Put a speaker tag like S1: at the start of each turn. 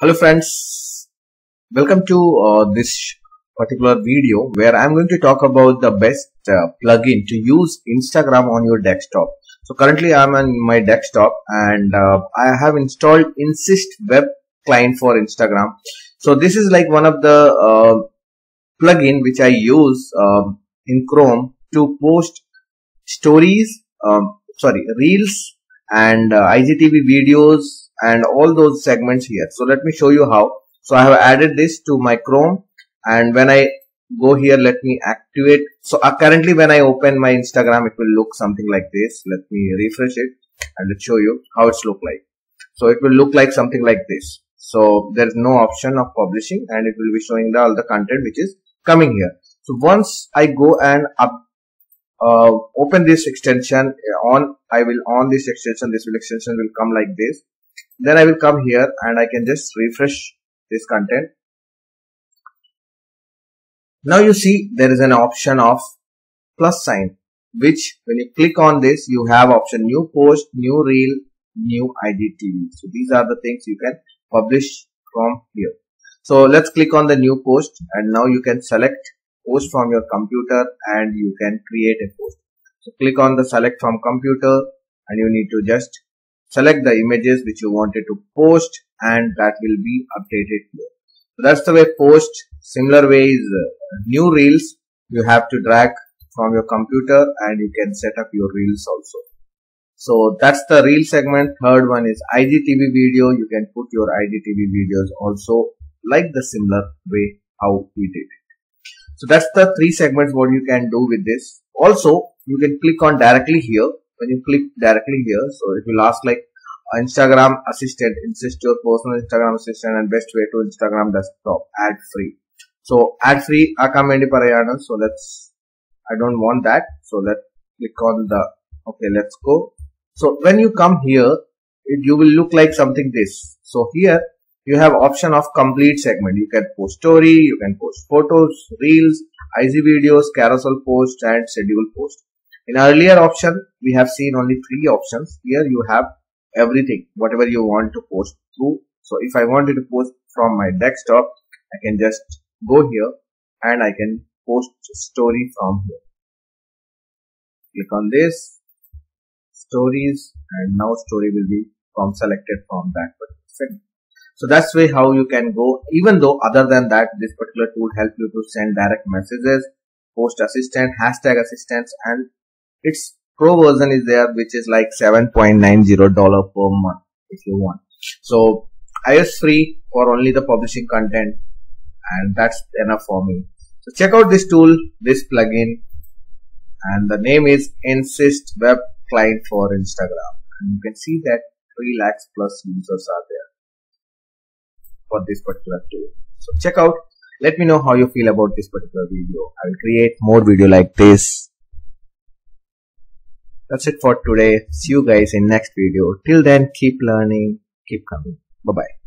S1: Hello friends, welcome to uh, this particular video where I'm going to talk about the best uh, plugin to use Instagram on your desktop. So currently I'm on my desktop and uh, I have installed Inssist web client for Instagram. So this is like one of the uh, plugin which I use um, in Chrome to post stories, um, sorry, reels and uh, IGTV videos and all those segments here. So let me show you how. So I have added this to my Chrome and when I go here, let me activate. So uh, currently when I open my Instagram, it will look something like this. Let me refresh it and let's show you how it's look like. So it will look like something like this. So there is no option of publishing and it will be showing the, all the content which is coming here. So once I go and up, uh, open this extension on, I will on this extension, this will extension will come like this then I will come here and I can just refresh this content. Now you see there is an option of plus sign which when you click on this you have option new post, new reel, new IGTV. So these are the things you can publish from here. So let's click on the new post and now you can select post from your computer and you can create a post. So click on the select from computer and you need to just select the images which you wanted to post and that will be updated here. So that's the way post. Similar way is uh, new reels. You have to drag from your computer and you can set up your reels also. So that's the reel segment. Third one is IGTV video. You can put your IGTV videos also like the similar way how we did it. So that's the three segments what you can do with this. Also, you can click on directly here when you click directly here so it will ask like uh, instagram assistant inssist your personal instagram assistant and best way to instagram desktop ad free so ad free akamendi parayana so let's i don't want that so let's click on the okay let's go. So when you come here it, you will look like something this. So here you have option of complete segment. You can post story you can post photos reels IG videos carousel post and schedule post in earlier option, we have seen only three options. Here you have everything, whatever you want to post through. So if I wanted to post from my desktop, I can just go here and I can post story from here. Click on this, stories and now story will be from selected from that particular segment. So that's way how you can go. Even though other than that, this particular tool helps you to send direct messages, post assistant, hashtag assistants and its pro version is there which is like 7.90 dollar per month if you want. So iOS free for only the publishing content and that's enough for me. So check out this tool this plugin and the name is inssist web client for instagram. And you can see that 3 lakhs plus users are there for this particular tool. So check out. Let me know how you feel about this particular video. I will create more video like this that's it for today. See you guys in next video. Till then, keep learning, keep coming. Bye bye.